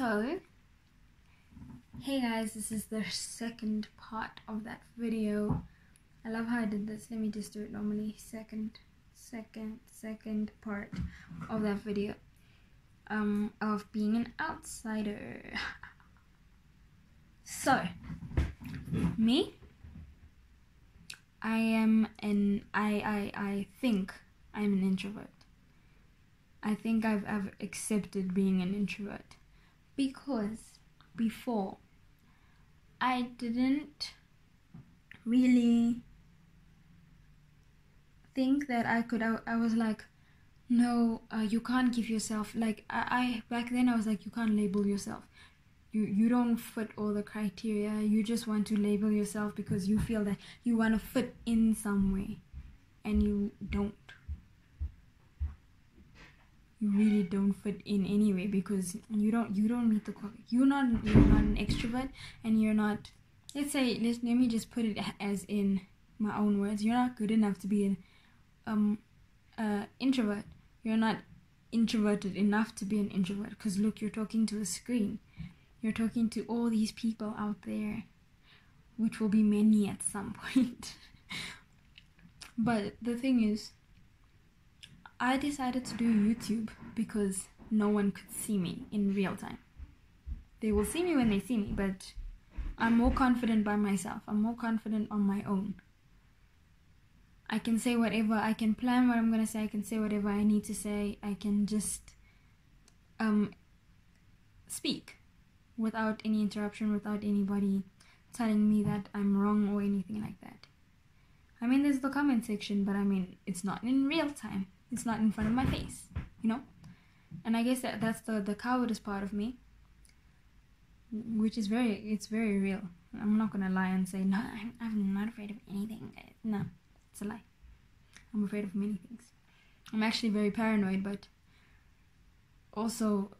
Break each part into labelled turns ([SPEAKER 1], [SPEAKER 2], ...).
[SPEAKER 1] So, hey guys, this is the second part of that video. I love how I did this. Let me just do it normally. Second, second, second part of that video um, of being an outsider. so, me, I am an I I I think I'm an introvert. I think I've, I've accepted being an introvert because before I didn't really think that I could. I, I was like, no, uh, you can't give yourself like I, I back then I was like, you can't label yourself. You you don't fit all the criteria. You just want to label yourself because you feel that you want to fit in some way, and you don't you really don't fit in anyway because you don't you don't meet the you're not you're not an extrovert and you're not let's say let let me just put it as in my own words you're not good enough to be an um uh introvert. You're not introverted enough to be an introvert because look you're talking to a screen. You're talking to all these people out there which will be many at some point. But the thing is I decided to do YouTube because no one could see me in real time. They will see me when they see me, but I'm more confident by myself. I'm more confident on my own. I can say whatever, I can plan what I'm going to say, I can say whatever I need to say. I can just um speak without any interruption, without anybody telling me that I'm wrong or anything like that. I mean, there's the comment section, but I mean, it's not in real time it's not in front of my face you know? And i guess that that's the the cowardice part of me which is very it's very real. I'm not gonna lie and say no i'm, I'm not afraid of anything. No it's a lie. I'm afraid of many things. I'm actually very paranoid but also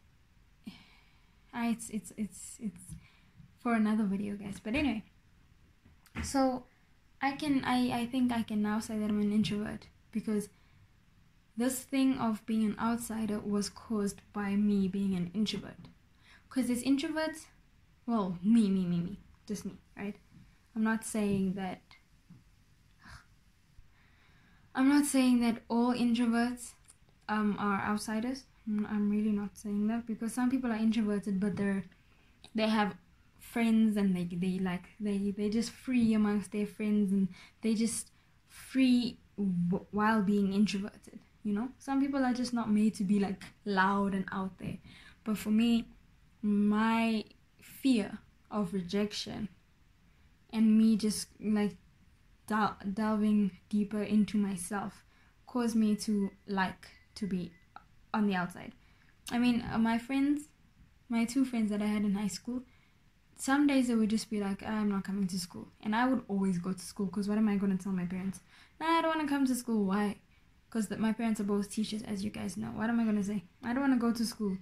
[SPEAKER 1] I, it's it's it's it's for another video guys. But anyway so i can i i think i can now say that i'm an introvert because this thing of being an outsider was caused by me being an introvert. Because there's introverts, well, me, me, me, me, just me, right? I'm not saying that. I'm not saying that all introverts um, are outsiders. I'm really not saying that because some people are introverted, but they're they have friends and they they like they they just free amongst their friends and they just free w- while being introverted you know? Some people are just not made to be like loud and out there. But for me my fear of rejection and me just like del- delving deeper into myself caused me to like to be on the outside. I mean uh, my friends my two friends that i had in high school some days they would just be like i'm not coming to school. And i would always go to school because what am i going to tell my parents? Nah, i don't want to come to school. Why because my parents are both teachers, as you guys know. What am I gonna say? I don't want to go to school.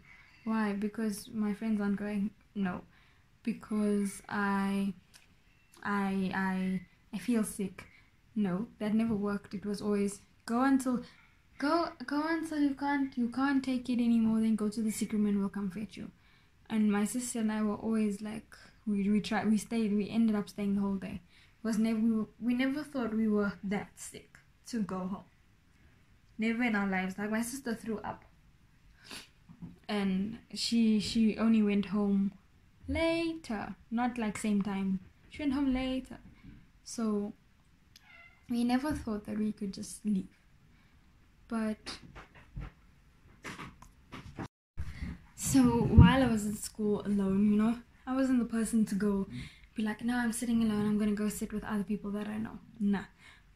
[SPEAKER 1] Why? Because my friends aren't going. No, because I, I, I, I feel sick. No, that never worked. It was always go until, go, go until you can't, you can't take it anymore. Then go to the sick room and we'll come fetch you. And my sister and I were always like, we we tried, we stayed, we ended up staying the whole day. Was never we, were, we never thought we were that sick to go home never in our lives. Like my sister threw up, and she she only went home later, not like same time. She went home later, so we never thought that we could just leave. But so while I was at school alone, you know, I wasn't the person to go be like, no, I'm sitting alone. I'm gonna go sit with other people that I know. Nah.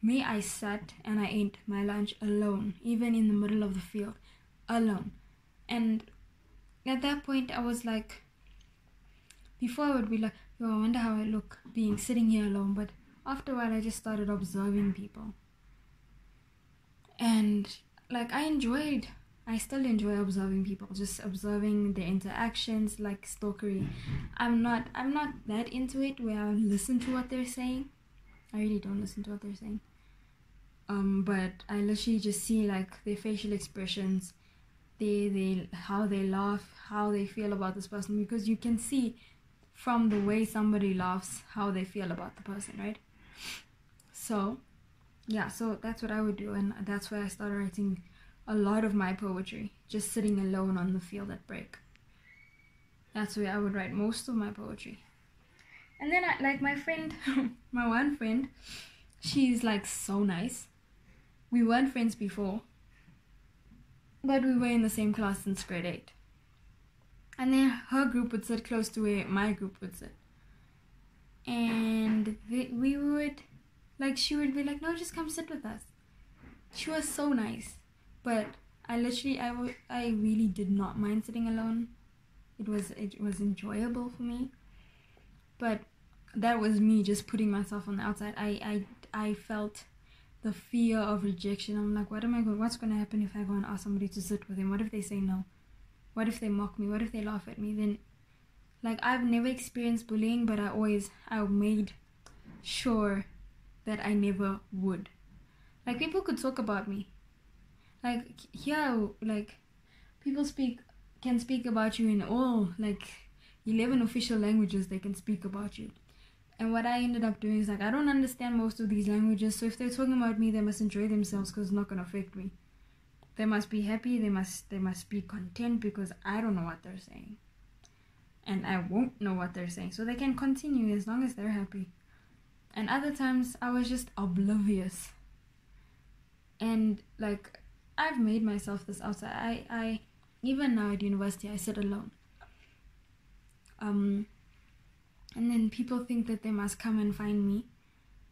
[SPEAKER 1] Me, I sat and I ate my lunch alone, even in the middle of the field, alone. And at that point, I was like, before I would be like, yo, I wonder how I look being sitting here alone. But after a while, I just started observing people. And like, I enjoyed, I still enjoy observing people, just observing their interactions, like stalkery. I'm not, I'm not that into it where I listen to what they're saying. I really don't listen to what they're saying um, but I literally just see like their facial expressions, they they how they laugh, how they feel about this person because you can see from the way somebody laughs how they feel about the person, right? So, yeah, so that's what I would do and that's why I started writing a lot of my poetry just sitting alone on the field at break. That's where I would write most of my poetry. And then I like my friend, my one friend, she's like so nice. We weren't friends before, but we were in the same class since grade 8. And then her group would sit close to where my group would sit. And we would, like, she would be like, no, just come sit with us. She was so nice. But I literally, I, w- I really did not mind sitting alone. It was, it was enjoyable for me. But that was me just putting myself on the outside. I, I, I felt the fear of rejection. I'm like, what am I going? What's going to happen if I go and ask somebody to sit with him? What if they say no? What if they mock me? What if they laugh at me? Then, like, I've never experienced bullying, but I always I made sure that I never would. Like, people could talk about me. Like here, like people speak can speak about you in all like eleven official languages. They can speak about you. And what I ended up doing is like I don't understand most of these languages, so if they're talking about me, they must enjoy themselves because it's not gonna affect me. They must be happy. They must they must be content because I don't know what they're saying, and I won't know what they're saying. So they can continue as long as they're happy. And other times I was just oblivious. And like I've made myself this outside. I I even now at university I sit alone. Um and then people think that they must come and find me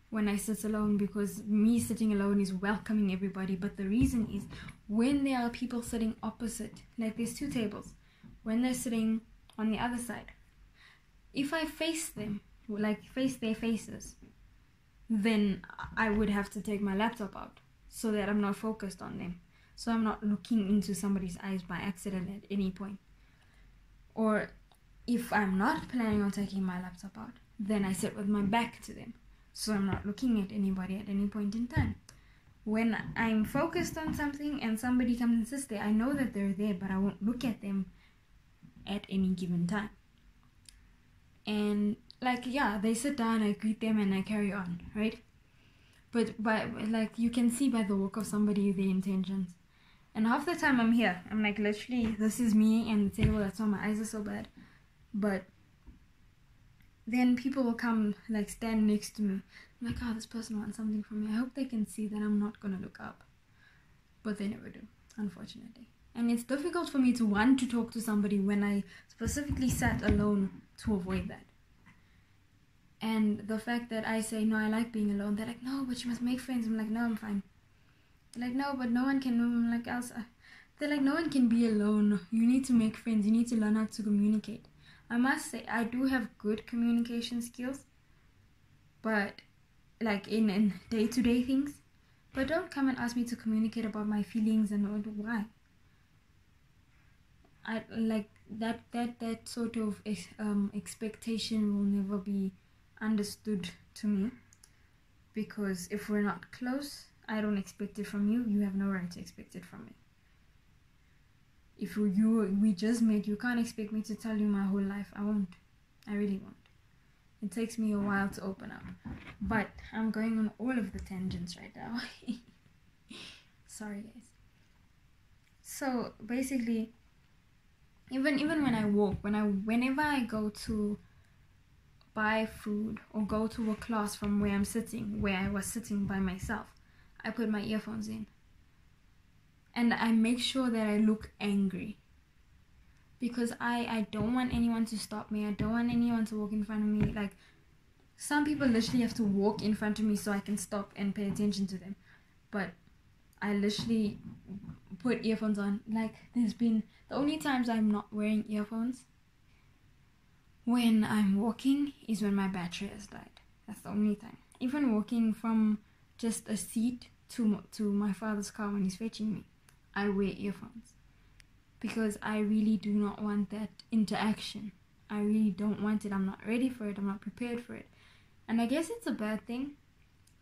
[SPEAKER 1] when I sit alone because me sitting alone is welcoming everybody. But the reason is when there are people sitting opposite, like there's two tables, when they're sitting on the other side, if I face them, like face their faces, then I would have to take my laptop out so that I'm not focused on them. So I'm not looking into somebody's eyes by accident at any point. Or if I'm not planning on taking my laptop out, then I sit with my back to them. So I'm not looking at anybody at any point in time. When I'm focused on something and somebody comes and sits there, I know that they're there, but I won't look at them at any given time. And like yeah, they sit down, I greet them and I carry on, right? But by like you can see by the look of somebody their intentions. And half the time I'm here. I'm like literally this is me and the table, that's why my eyes are so bad but then people will come like stand next to me. I'm like oh this person wants something from me. I hope they can see that i'm not gonna look up. But they never do unfortunately. And it's difficult for me to want to talk to somebody when i specifically sat alone to avoid that. And the fact that i say no i like being alone they're like no but you must make friends. I'm like no i'm fine. They're like no but no one can I'm like else they're like no one can be alone. You need to make friends. You need to learn how to communicate I must say I do have good communication skills, but like in in day to day things. But don't come and ask me to communicate about my feelings and why. I like that that that sort of um, expectation will never be understood to me because if we're not close, I don't expect it from you. You have no right to expect it from me if you we just met you can't expect me to tell you my whole life. I won't. I really won't. It takes me a while to open up. But i'm going on all of the tangents right now. Sorry guys. So basically even even when i walk when i whenever i go to buy food or go to a class from where i'm sitting where i was sitting by myself i put my earphones in and I make sure that I look angry because I I don't want anyone to stop me. I don't want anyone to walk in front of me. Like some people literally have to walk in front of me so I can stop and pay attention to them. But I literally put earphones on. Like there's been the only times I'm not wearing earphones when I'm walking is when my battery has died. That's the only time. Even walking from just a seat to to my father's car when he's fetching me I wear earphones because I really do not want that interaction. I really don't want it. I'm not ready for it. I'm not prepared for it. And I guess it's a bad thing.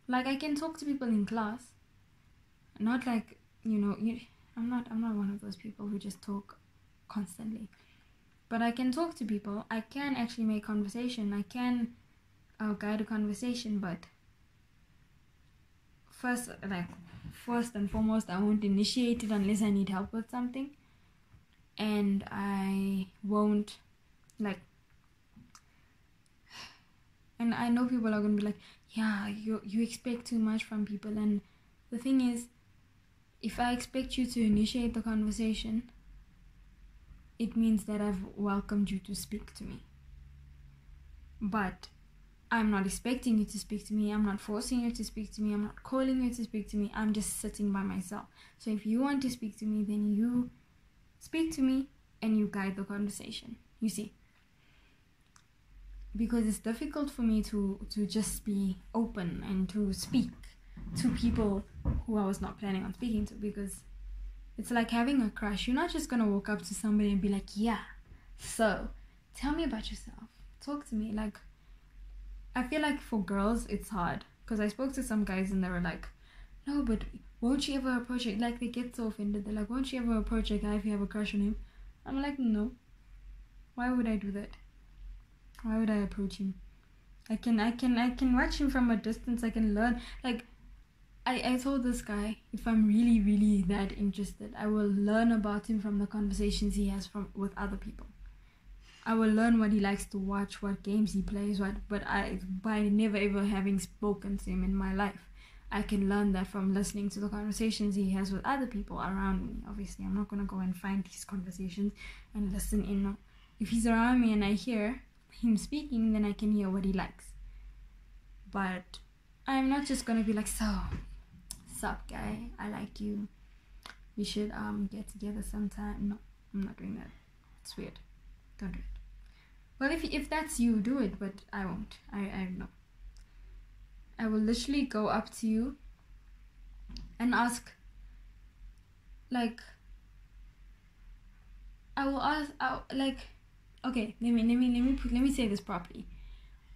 [SPEAKER 1] Like I can talk to people in class. Not like, you know, you, I'm not I'm not one of those people who just talk constantly. But I can talk to people. I can actually make conversation. I can uh, guide a conversation, but first like first and foremost I won't initiate it unless I need help with something. And I won't like and I know people are gonna be like, yeah, you you expect too much from people and the thing is if I expect you to initiate the conversation, it means that I've welcomed you to speak to me. But I'm not expecting you to speak to me. I'm not forcing you to speak to me. I'm not calling you to speak to me. I'm just sitting by myself. So if you want to speak to me, then you speak to me and you guide the conversation. You see? Because it's difficult for me to to just be open and to speak to people who I was not planning on speaking to because it's like having a crush. You're not just gonna walk up to somebody and be like, yeah, so tell me about yourself. Talk to me. Like, I feel like for girls, it's hard because I spoke to some guys and they were like, no, but won't you ever approach it? Like, they get so offended. They're like, won't you ever approach a guy if you have a crush on him? I'm like, no. Why would I do that? Why would I approach him? I can, I can, I can watch him from a distance. I can learn. Like, I, I told this guy if I'm really, really that interested, I will learn about him from the conversations he has from with other people. I will learn what he likes to watch, what games he plays, what but I by never ever having spoken to him in my life. I can learn that from listening to the conversations he has with other people around me. Obviously, I'm not gonna go and find these conversations and listen in. If he's around me and I hear him speaking, then I can hear what he likes. But I'm not just gonna be like, so sup guy i like you we should um get together sometime no i'm not doing that it's weird don't do it well if, if that's you do it but i won't i i know i will literally go up to you and ask like i will ask I, like okay let me let me let me let me say this properly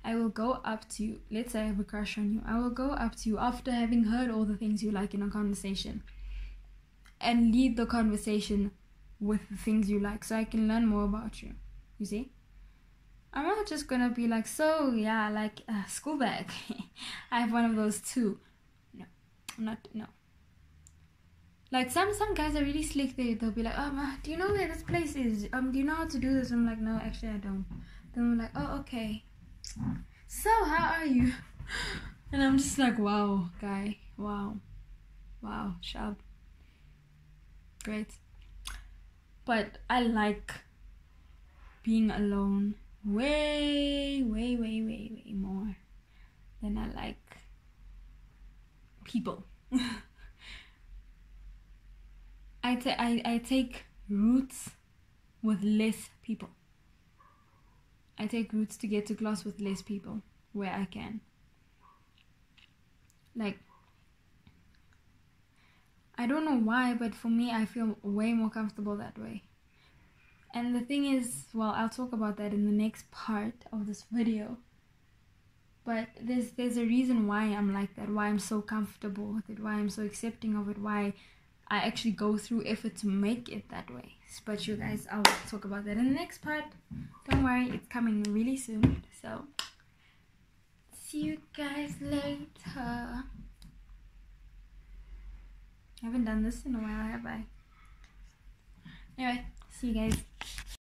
[SPEAKER 1] I will go up to you. Let's say I have a crush on you. I will go up to you after having heard all the things you like in a conversation and lead the conversation with the things you like so I can learn more about you. You see? I'm not just gonna be like, so yeah, like uh, school bag. I have one of those too. No, I'm not. No. Like some some guys are really slick. They they'll be like, um, do you know where this place is? Um, do you know how to do this? I'm like, no, actually I don't. Then I'm like, oh okay so how are you? And I'm just like, wow, guy, wow, wow, sharp, great. But I like being alone way, way, way, way, way more than I like people. I, I, I take routes with less people. I take routes to get to class with less people where I can. Like, I don't know why, but for me, I feel way more comfortable that way. And the thing is, well, I'll talk about that in the next part of this video. But there's there's a reason why I'm like that, why I'm so comfortable with it, why I'm so accepting of it, why I actually go through effort to make it that way. But you guys, I'll talk about that in the next part. Don't worry, it's coming really soon. So, see you guys later. I haven't done this in a while, have I? Anyway, See you guys.